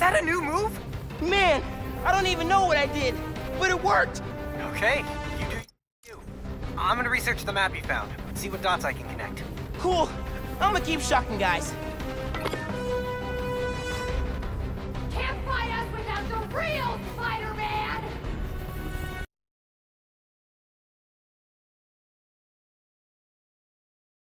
that a new move? Man, I don't even know what I did, but it worked! Okay, you do you. I'm gonna research the map you found, see what dots I can connect. Cool. I'm gonna keep shocking guys.